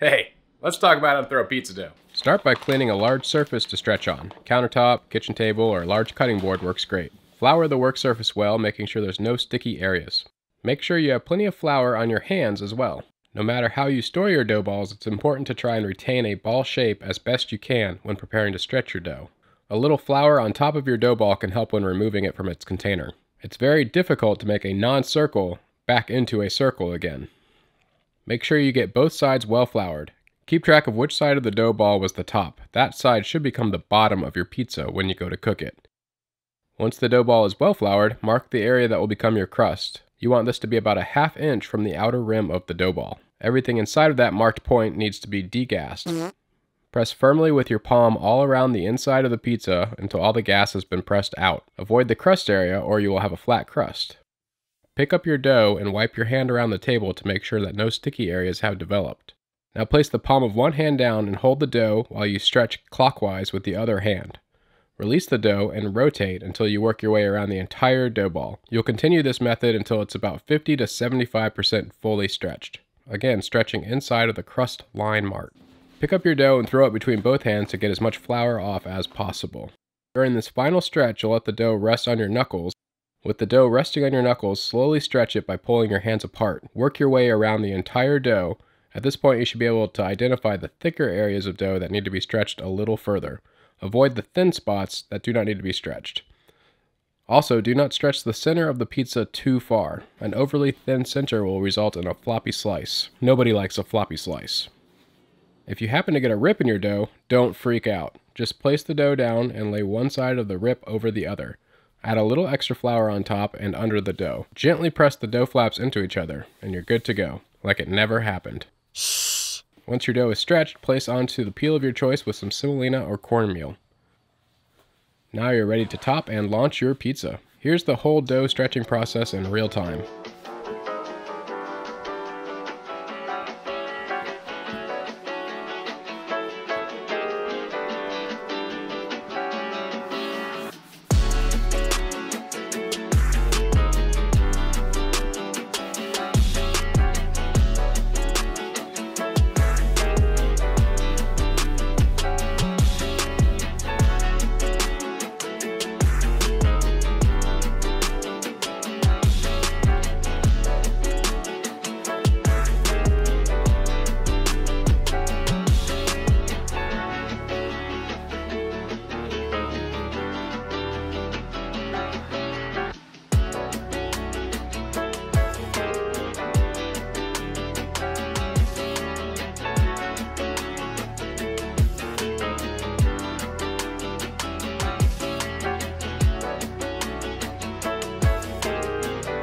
Hey, let's talk about how to throw pizza dough. Start by cleaning a large surface to stretch on. Countertop, kitchen table, or a large cutting board works great. Flour the work surface well, making sure there's no sticky areas. Make sure you have plenty of flour on your hands as well. No matter how you store your dough balls, it's important to try and retain a ball shape as best you can when preparing to stretch your dough. A little flour on top of your dough ball can help when removing it from its container. It's very difficult to make a non-circle back into a circle again. Make sure you get both sides well floured. Keep track of which side of the dough ball was the top. That side should become the bottom of your pizza when you go to cook it. Once the dough ball is well floured, mark the area that will become your crust. You want this to be about a half inch from the outer rim of the dough ball. Everything inside of that marked point needs to be degassed. Press firmly with your palm all around the inside of the pizza until all the gas has been pressed out. Avoid the crust area or you will have a flat crust. Pick up your dough and wipe your hand around the table to make sure that no sticky areas have developed. Now place the palm of one hand down and hold the dough while you stretch clockwise with the other hand. Release the dough and rotate until you work your way around the entire dough ball. You'll continue this method until it's about 50 to 75% fully stretched. Again, stretching inside of the crust line mark. Pick up your dough and throw it between both hands to get as much flour off as possible. During this final stretch, you'll let the dough rest on your knuckles with the dough resting on your knuckles, slowly stretch it by pulling your hands apart. Work your way around the entire dough. At this point, you should be able to identify the thicker areas of dough that need to be stretched a little further. Avoid the thin spots that do not need to be stretched. Also, do not stretch the center of the pizza too far. An overly thin center will result in a floppy slice. Nobody likes a floppy slice. If you happen to get a rip in your dough, don't freak out. Just place the dough down and lay one side of the rip over the other. Add a little extra flour on top and under the dough. Gently press the dough flaps into each other, and you're good to go, like it never happened. Once your dough is stretched, place onto the peel of your choice with some semolina or cornmeal. Now you're ready to top and launch your pizza. Here's the whole dough stretching process in real time.